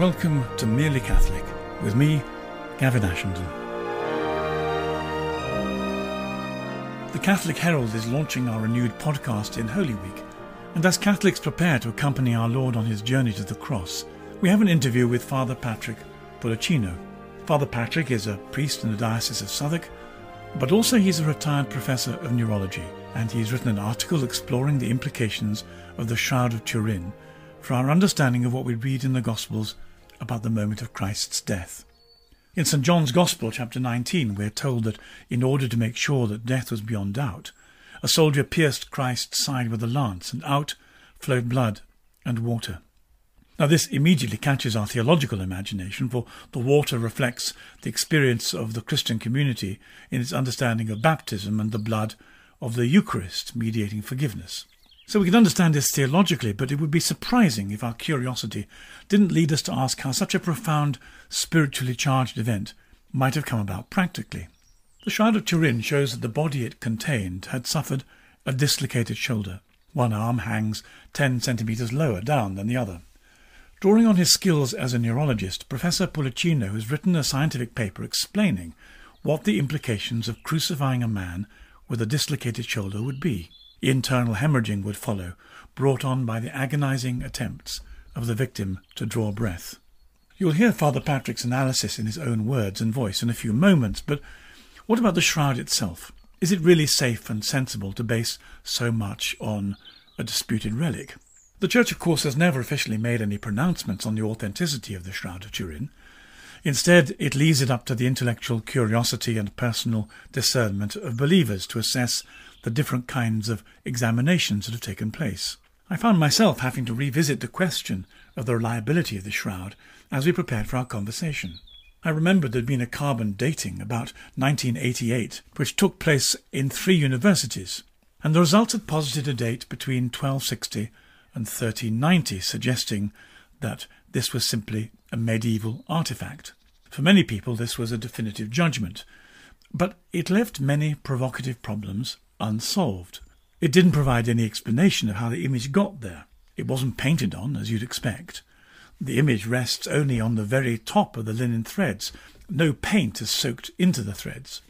Welcome to Merely Catholic with me, Gavin Ashenden. The Catholic Herald is launching our renewed podcast in Holy Week, and as Catholics prepare to accompany our Lord on his journey to the cross, we have an interview with Father Patrick Pullicino. Father Patrick is a priest in the Diocese of Southwark, but also he's a retired professor of neurology, and he's written an article exploring the implications of the Shroud of Turin for our understanding of what we read in the Gospels about the moment of Christ's death. In St. John's Gospel, chapter 19, we are told that in order to make sure that death was beyond doubt, a soldier pierced Christ's side with a lance, and out flowed blood and water. Now, this immediately catches our theological imagination, for the water reflects the experience of the Christian community in its understanding of baptism and the blood of the Eucharist mediating forgiveness. So we can understand this theologically, but it would be surprising if our curiosity didn't lead us to ask how such a profound, spiritually charged event might have come about practically. The Shroud of Turin shows that the body it contained had suffered a dislocated shoulder. One arm hangs 10 centimetres lower down than the other. Drawing on his skills as a neurologist, Professor Pullicino has written a scientific paper explaining what the implications of crucifying a man with a dislocated shoulder would be. Internal hemorrhaging would follow, brought on by the agonizing attempts of the victim to draw breath. You'll hear Father Patrick's analysis in his own words and voice in a few moments, but what about the shroud itself? Is it really safe and sensible to base so much on a disputed relic? The Church, of course, has never officially made any pronouncements on the authenticity of the Shroud of Turin. Instead, it leaves it up to the intellectual curiosity and personal discernment of believers to assess the different kinds of examinations that have taken place. I found myself having to revisit the question of the reliability of the shroud as we prepared for our conversation. I remembered there'd been a carbon dating about 1988, which took place in three universities, and the results had posited a date between 1260 and 1390, suggesting that this was simply a medieval artifact. For many people, this was a definitive judgment, but it left many provocative problems unsolved. It didn't provide any explanation of how the image got there. It wasn't painted on, as you'd expect. The image rests only on the very top of the linen threads. No paint is soaked into the threads.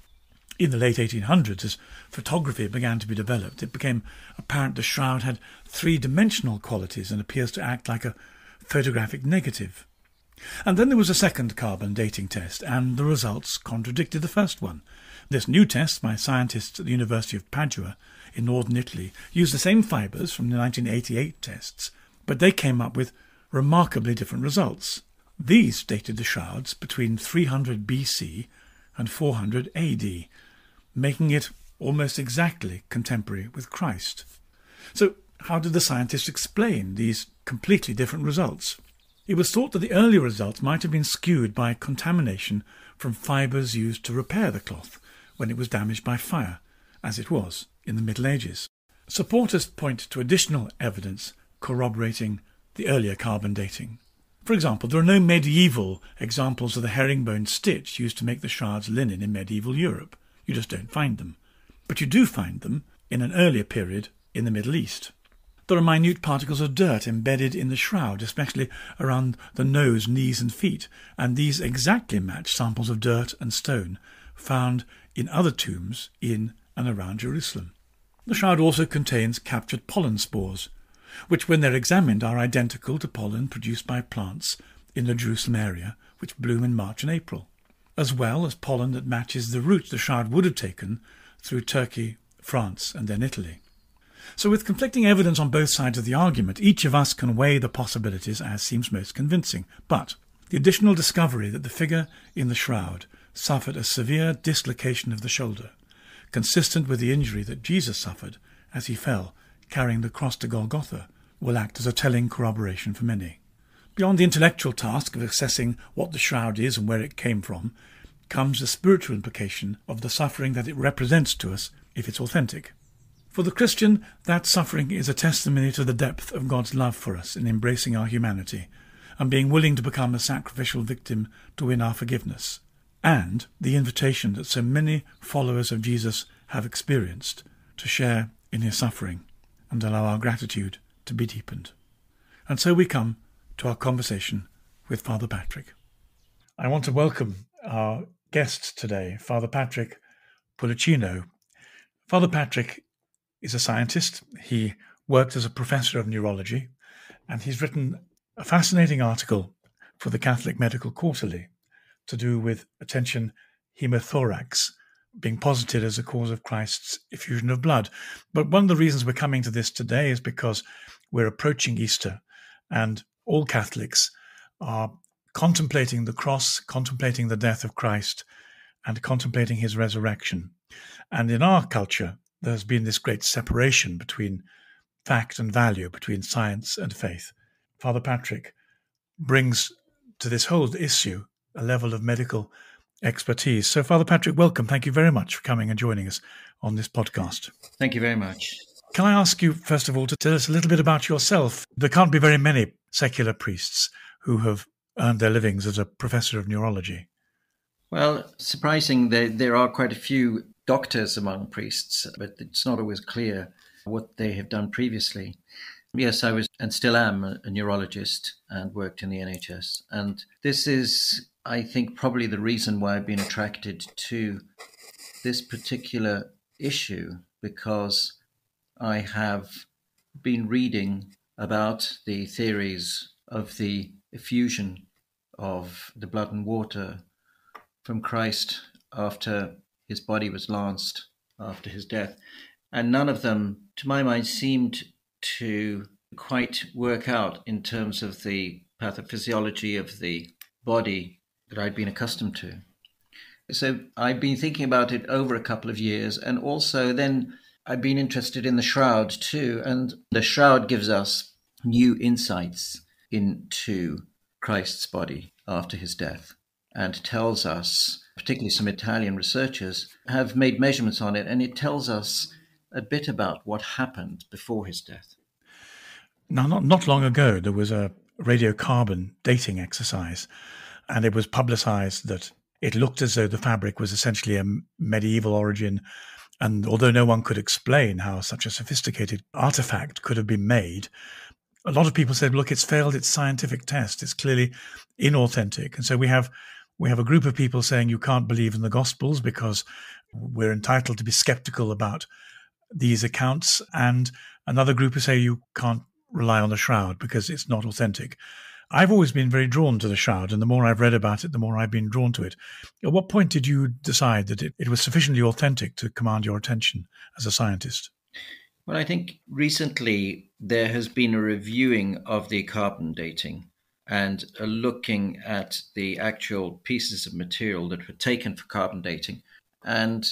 In the late 1800s, as photography began to be developed, it became apparent the shroud had three-dimensional qualities and appears to act like a photographic negative. And then there was a second carbon dating test, and the results contradicted the first one. This new test by scientists at the University of Padua in northern Italy used the same fibres from the 1988 tests, but they came up with remarkably different results. These dated the shrouds between 300 BC and 400 AD, making it almost exactly contemporary with Christ. So, how did the scientists explain these completely different results? It was thought that the earlier results might have been skewed by contamination from fibres used to repair the cloth, when it was damaged by fire, as it was in the Middle Ages. Supporters point to additional evidence corroborating the earlier carbon dating. For example, there are no medieval examples of the herringbone stitch used to make the shrouds linen in medieval Europe. You just don't find them. But you do find them in an earlier period in the Middle East. There are minute particles of dirt embedded in the shroud, especially around the nose, knees, and feet, and these exactly match samples of dirt and stone found in other tombs in and around Jerusalem. The shroud also contains captured pollen spores, which, when they're examined, are identical to pollen produced by plants in the Jerusalem area, which bloom in March and April, as well as pollen that matches the route the shroud would have taken through Turkey, France, and then Italy. So, with conflicting evidence on both sides of the argument, each of us can weigh the possibilities as seems most convincing. But the additional discovery that the figure in the shroud suffered a severe dislocation of the shoulder, consistent with the injury that Jesus suffered as he fell carrying the cross to Golgotha, will act as a telling corroboration for many. Beyond the intellectual task of assessing what the shroud is and where it came from, comes the spiritual implication of the suffering that it represents to us if it's authentic. For the Christian, that suffering is a testimony to the depth of God's love for us in embracing our humanity and being willing to become a sacrificial victim to win our forgiveness and the invitation that so many followers of Jesus have experienced to share in his suffering and allow our gratitude to be deepened. And so we come to our conversation with Father Patrick. I want to welcome our guest today, Father Patrick Pullicino. Father Patrick is a scientist. He worked as a professor of neurology, and he's written a fascinating article for the Catholic Medical Quarterly to do with a tension hemothorax being posited as a cause of Christ's effusion of blood. But one of the reasons we're coming to this today is because we're approaching Easter, and all Catholics are contemplating the cross, contemplating the death of Christ, and contemplating his resurrection. And in our culture, there's been this great separation between fact and value, between science and faith. Father Patrick brings to this whole issue a level of medical expertise. So, Father Patrick, welcome. Thank you very much for coming and joining us on this podcast. Thank you very much. Can I ask you, first of all, to tell us a little bit about yourself? There can't be very many secular priests who have earned their livings as a professor of neurology. Well, surprising, there, there are quite a few doctors among priests, but it's not always clear what they have done previously. Yes, I was and still am a neurologist and worked in the NHS. And this is, I think, probably the reason why I've been attracted to this particular issue because I have been reading about the theories of the effusion of the blood and water from Christ after his body was lanced after his death. And none of them, to my mind, seemed to quite work out in terms of the pathophysiology of the body that I'd been accustomed to. So I've been thinking about it over a couple of years, and also then I've been interested in the shroud too. And the shroud gives us new insights into Christ's body after his death and tells us, particularly some Italian researchers have made measurements on it, and it tells us a bit about what happened before his death. Now, not, not long ago, there was a radiocarbon dating exercise, and it was publicized that it looked as though the fabric was essentially a medieval origin. And although no one could explain how such a sophisticated artifact could have been made, a lot of people said, look, it's failed its scientific test. It's clearly inauthentic. And so we have we have a group of people saying you can't believe in the gospels because we're entitled to be skeptical about these accounts. And another group who say you can't rely on the shroud because it's not authentic. I've always been very drawn to the shroud, and the more I've read about it, the more I've been drawn to it. At what point did you decide that it, it was sufficiently authentic to command your attention as a scientist? Well, I think recently there has been a reviewing of the carbon dating and looking at the actual pieces of material that were taken for carbon dating. And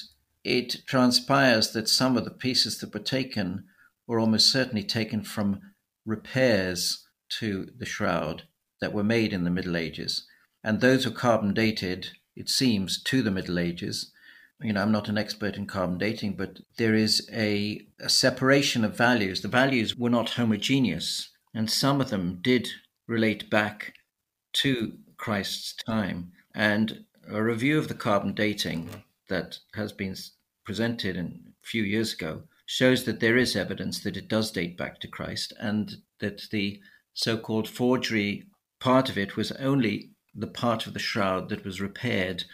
it transpires that some of the pieces that were taken were almost certainly taken from repairs to the shroud that were made in the Middle Ages. And those were carbon dated, it seems, to the Middle Ages you know, I'm not an expert in carbon dating, but there is a, a separation of values. The values were not homogeneous, and some of them did relate back to Christ's time. And a review of the carbon dating that has been presented a few years ago shows that there is evidence that it does date back to Christ and that the so called forgery part of it was only the part of the shroud that was repaired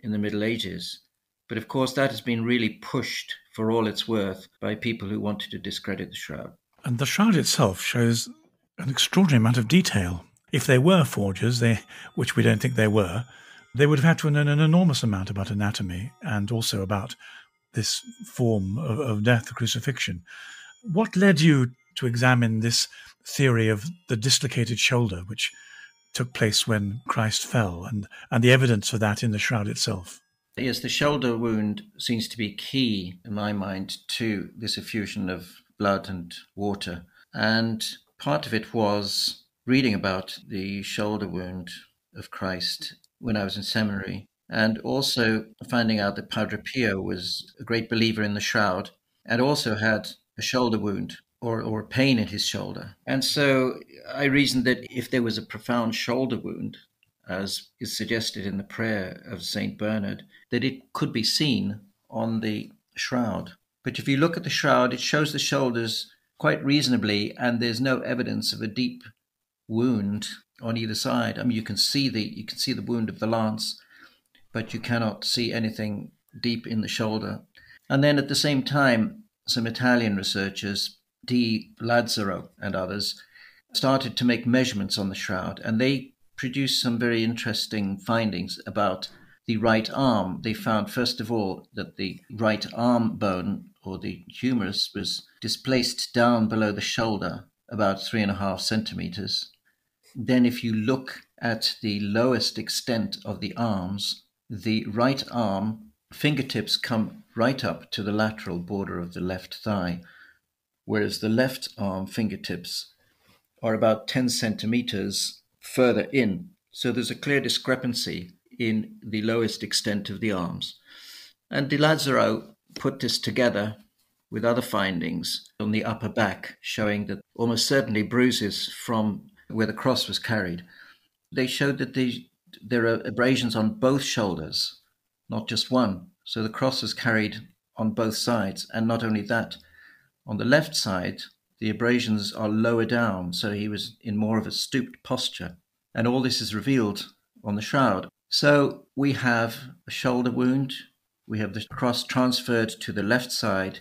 in the Middle Ages. But of course, that has been really pushed for all it's worth by people who wanted to discredit the shroud. And the shroud itself shows an extraordinary amount of detail. If they were forgers, they, which we don't think they were, they would have had to know an enormous amount about anatomy and also about this form of, of death, the crucifixion. What led you to examine this theory of the dislocated shoulder, which took place when Christ fell, and, and the evidence for that in the shroud itself? Yes, the shoulder wound seems to be key in my mind to this effusion of blood and water. And part of it was reading about the shoulder wound of Christ when I was in seminary, and also finding out that Padre Pio was a great believer in the shroud and also had a shoulder wound or, or pain in his shoulder. And so I reasoned that if there was a profound shoulder wound, as is suggested in the prayer of St. Bernard, that it could be seen on the shroud. But if you look at the shroud, it shows the shoulders quite reasonably, and there's no evidence of a deep wound on either side. I mean, you can see the you can see the wound of the lance, but you cannot see anything deep in the shoulder. And then at the same time, some Italian researchers, Di Lazzaro and others, started to make measurements on the shroud, and they produced some very interesting findings about the right arm. They found, first of all, that the right arm bone or the humerus was displaced down below the shoulder about three and a half centimeters. Then, if you look at the lowest extent of the arms, the right arm fingertips come right up to the lateral border of the left thigh, whereas the left arm fingertips are about 10 centimeters further in. So there's a clear discrepancy in the lowest extent of the arms. And Di Lazzaro put this together with other findings on the upper back, showing that almost certainly bruises from where the cross was carried. They showed that the, there are abrasions on both shoulders, not just one. So the cross was carried on both sides. And not only that, on the left side, the abrasions are lower down, so he was in more of a stooped posture. And all this is revealed on the shroud. So we have a shoulder wound, we have the cross transferred to the left side.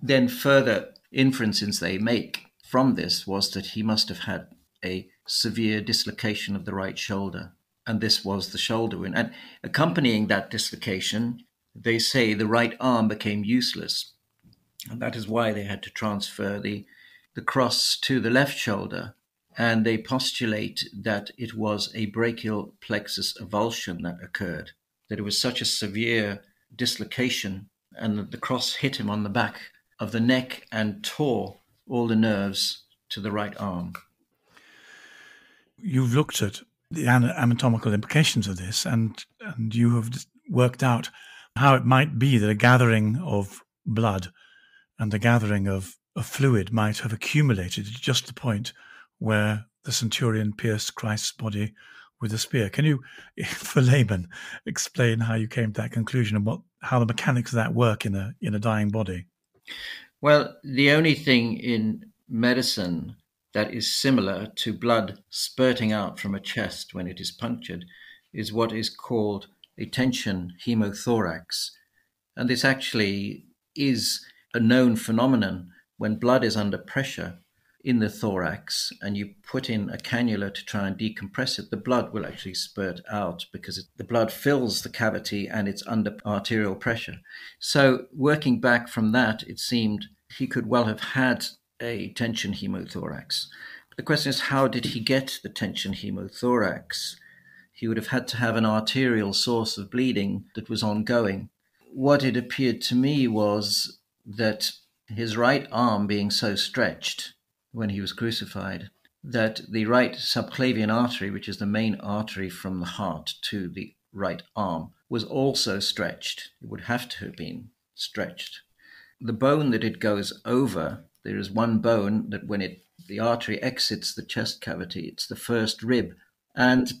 Then, further inferences they make from this was that he must have had a severe dislocation of the right shoulder. And this was the shoulder wound. And accompanying that dislocation, they say the right arm became useless. And that is why they had to transfer the, the cross to the left shoulder. And they postulate that it was a brachial plexus avulsion that occurred, that it was such a severe dislocation, and that the cross hit him on the back of the neck and tore all the nerves to the right arm. You've looked at the anatomical implications of this, and, and you have worked out how it might be that a gathering of blood and the gathering of, of fluid might have accumulated at just the point where the centurion pierced Christ's body with a spear. Can you, for layman, explain how you came to that conclusion and what how the mechanics of that work in a in a dying body? Well, the only thing in medicine that is similar to blood spurting out from a chest when it is punctured is what is called a tension hemothorax. And this actually is a known phenomenon when blood is under pressure in the thorax and you put in a cannula to try and decompress it, the blood will actually spurt out because it, the blood fills the cavity and it's under arterial pressure. So, working back from that, it seemed he could well have had a tension hemothorax. But the question is, how did he get the tension hemothorax? He would have had to have an arterial source of bleeding that was ongoing. What it appeared to me was that his right arm being so stretched when he was crucified that the right subclavian artery, which is the main artery from the heart to the right arm, was also stretched. It would have to have been stretched. The bone that it goes over, there is one bone that when it the artery exits the chest cavity, it's the first rib. And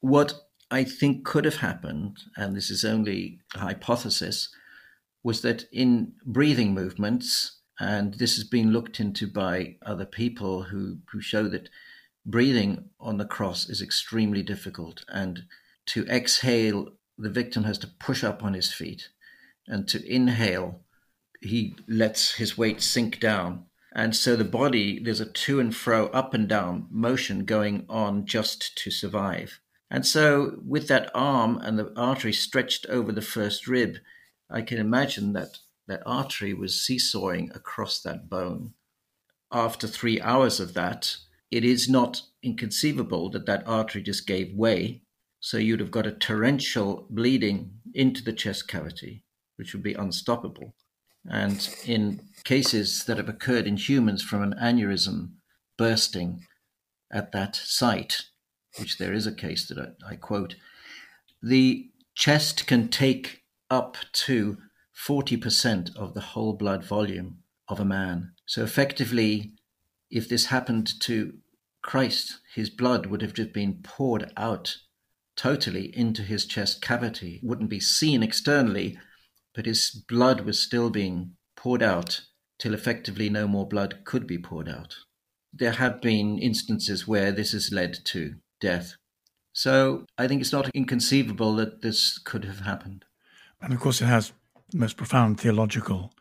what I think could have happened, and this is only a hypothesis, was that in breathing movements, and this has been looked into by other people who, who show that breathing on the cross is extremely difficult. And to exhale, the victim has to push up on his feet. And to inhale, he lets his weight sink down. And so the body, there's a to and fro, up and down motion going on just to survive. And so, with that arm and the artery stretched over the first rib, I can imagine that that artery was seesawing across that bone. After three hours of that, it is not inconceivable that that artery just gave way. So you'd have got a torrential bleeding into the chest cavity, which would be unstoppable. And in cases that have occurred in humans from an aneurysm bursting at that site, which there is a case that I, I quote, the chest can take up to 40% of the whole blood volume of a man. So effectively, if this happened to Christ, his blood would have just been poured out totally into his chest cavity. It wouldn't be seen externally, but his blood was still being poured out till effectively no more blood could be poured out. there have been instances where this has led to death. So I think it's not inconceivable that this could have happened. And of course, it has most profound theological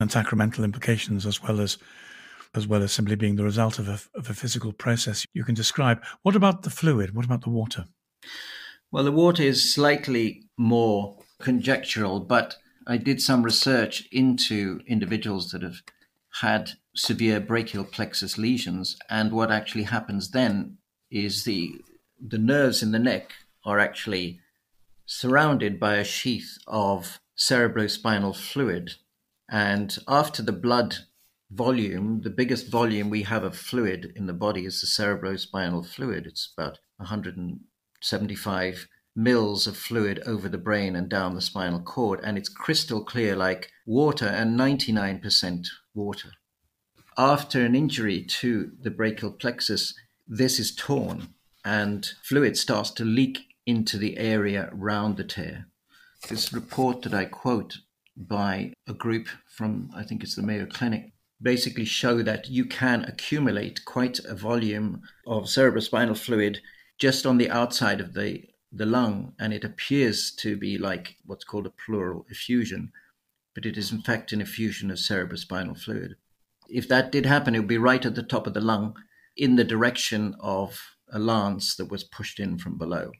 and sacramental implications as well as as well as simply being the result of a, of a physical process you can describe. What about the fluid? What about the water? Well, the water is slightly more conjectural, but I did some research into individuals that have had severe brachial plexus lesions, and what actually happens then is the the nerves in the neck are actually surrounded by a sheath of cerebrospinal fluid, and after the blood volume, the biggest volume we have of fluid in the body is the cerebrospinal fluid. It's about 175 mils of fluid over the brain and down the spinal cord, and it's crystal clear like water and 99% water. After an injury to the brachial plexus, this is torn and fluid starts to leak into the area around the tear. This report that I quote by a group from, I think it's the Mayo Clinic, basically show that you can accumulate quite a volume of cerebrospinal fluid just on the outside of the, the lung, and it appears to be like what's called a pleural effusion, but it is in fact an effusion of cerebrospinal fluid. If that did happen, it would be right at the top of the lung in the direction of a lance that was pushed in from below.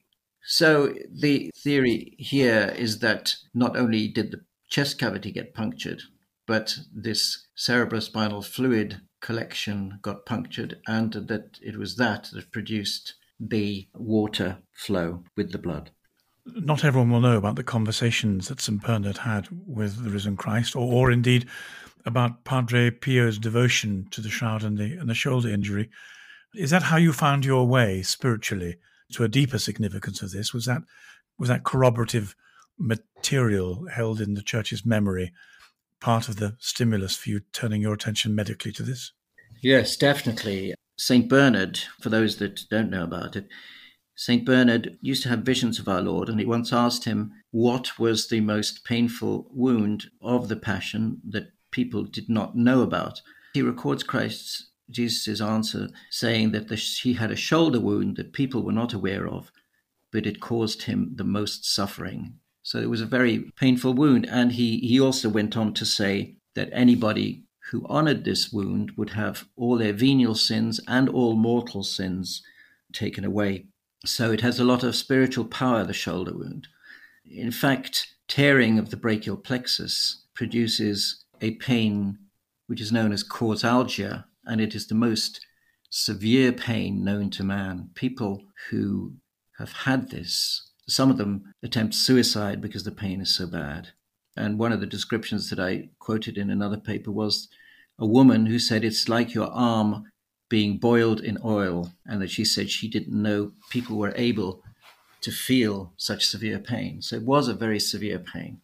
So the theory here is that not only did the chest cavity get punctured, but this cerebrospinal fluid collection got punctured, and that it was that that produced the water flow with the blood. Not everyone will know about the conversations that St. Bernard had with the risen Christ, or, or indeed about Padre Pio's devotion to the shroud and the, and the shoulder injury. Is that how you found your way spiritually to a deeper significance of this? Was that was that corroborative material held in the church's memory part of the stimulus for you turning your attention medically to this? Yes, definitely. St. Bernard, for those that don't know about it, St. Bernard used to have visions of our Lord, and he once asked him what was the most painful wound of the Passion that people did not know about. He records Christ's Jesus' answer saying that the, he had a shoulder wound that people were not aware of, but it caused him the most suffering. So it was a very painful wound. And he, he also went on to say that anybody who honored this wound would have all their venial sins and all mortal sins taken away. So it has a lot of spiritual power, the shoulder wound. In fact, tearing of the brachial plexus produces a pain which is known as causalgia, and it is the most severe pain known to man. People who have had this some of them attempt suicide because the pain is so bad. And one of the descriptions that I quoted in another paper was a woman who said it's like your arm being boiled in oil, and that she said she didn't know people were able to feel such severe pain. So it was a very severe pain.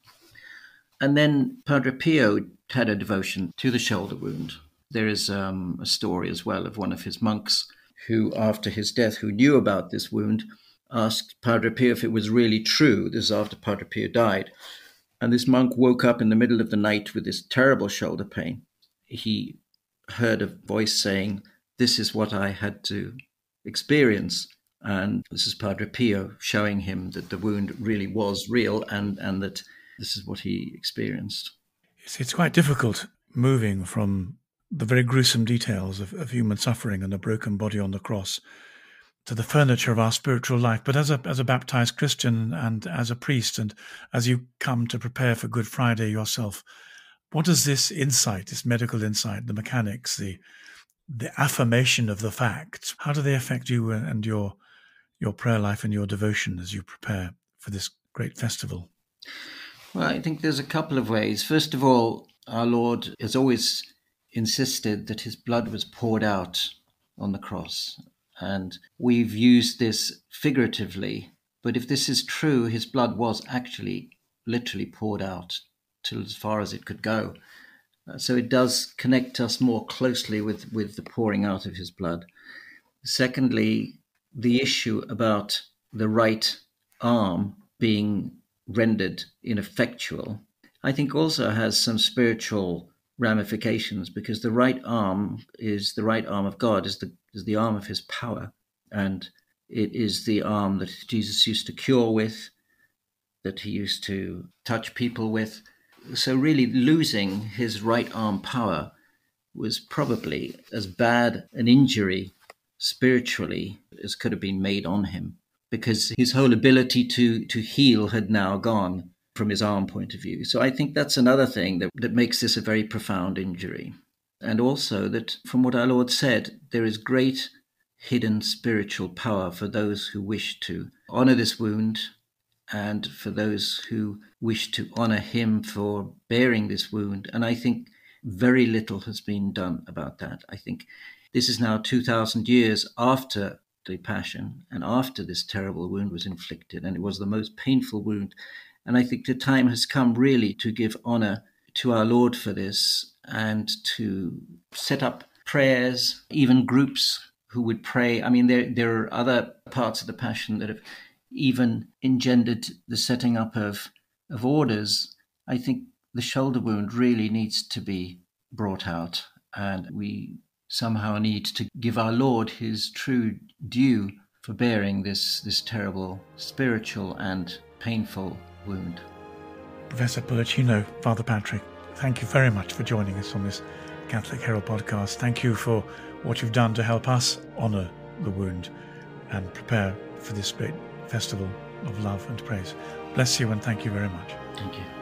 And then Padre Pio had a devotion to the shoulder wound. There is um, a story as well of one of his monks who, after his death, who knew about this wound, asked Padre Pio if it was really true. This is after Padre Pio died. And this monk woke up in the middle of the night with this terrible shoulder pain. He heard a voice saying, This is what I had to experience. And this is Padre Pio showing him that the wound really was real and, and that this is what he experienced. It's, it's quite difficult moving from the very gruesome details of, of human suffering and the broken body on the cross to the furniture of our spiritual life. But as a as a baptized Christian and as a priest, and as you come to prepare for Good Friday yourself, what does this insight, this medical insight, the mechanics, the the affirmation of the facts, how do they affect you and your your prayer life and your devotion as you prepare for this great festival? Well, I think there's a couple of ways. First of all, our Lord has always insisted that his blood was poured out on the cross. And we've used this figuratively. But if this is true, his blood was actually literally poured out till as far as it could go. Uh, so it does connect us more closely with, with the pouring out of his blood. Secondly, the issue about the right arm being rendered ineffectual, I think also has some spiritual ramifications because the right arm is the right arm of God, is the, is the arm of his power. And it is the arm that Jesus used to cure with, that he used to touch people with. So, really, losing his right arm power was probably as bad an injury spiritually as could have been made on him because his whole ability to, to heal had now gone from his arm point of view. So I think that's another thing that, that makes this a very profound injury. And also that from what our Lord said, there is great hidden spiritual power for those who wish to honor this wound and for those who wish to honor him for bearing this wound. And I think very little has been done about that. I think this is now 2,000 years after the Passion and after this terrible wound was inflicted, and it was the most painful wound. And I think the time has come really to give honor to our Lord for this and to set up prayers, even groups who would pray. I mean, there, there are other parts of the Passion that have even engendered the setting up of, of orders. I think the shoulder wound really needs to be brought out, and we somehow need to give our Lord his true due for bearing this, this terrible spiritual and painful wound. Professor Pullicino, Father Patrick, thank you very much for joining us on this Catholic Herald podcast. Thank you for what you've done to help us honour the wound and prepare for this great festival of love and praise. Bless you and thank you very much. Thank you.